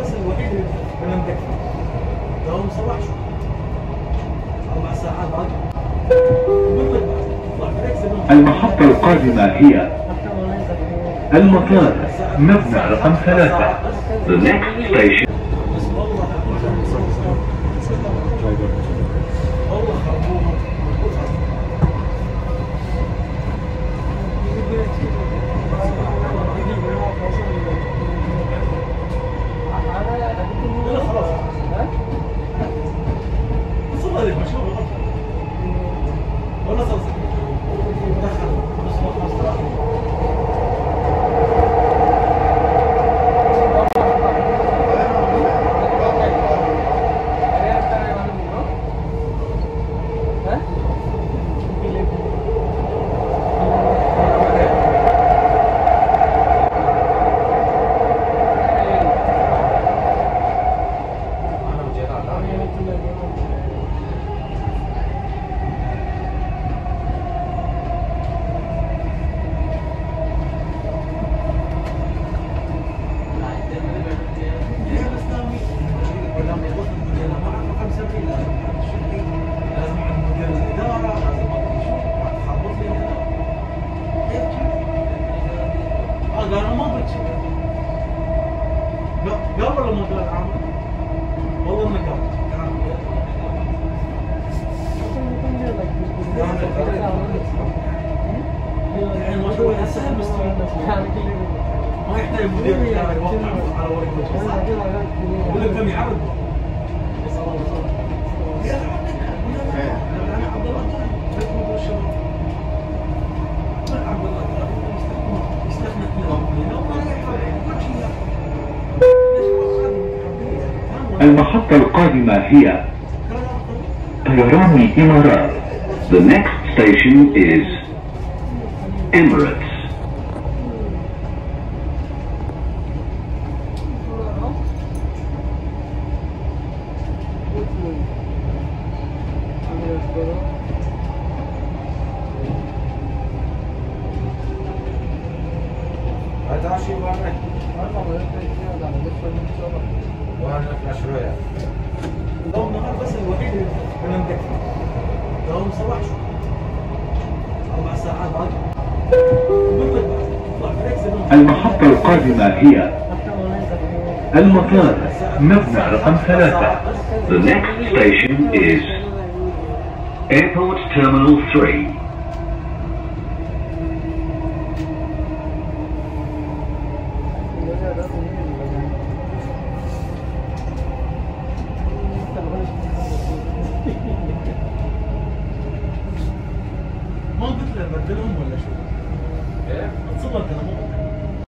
بس الوحيد دوام صباح شو؟ أربع ساعات المحطة القادمة هي المطار مبنى رقم ثلاثة. The next station. قال ولا ما قال عامل؟ والله قال يعني ما يحتاج مدير. على يقول لك كم يعرض. المحطة القادمة هي طيران الإمارات. The next station is Emirates. هذا شيء وأنا بس الوحيد اللي أربع ساعات المحطة القادمة هي المطار مبنى رقم ثلاثة. The next station is Airport Terminal 3 ما قلت له بدلهم ولا شو؟ إيه أنا مو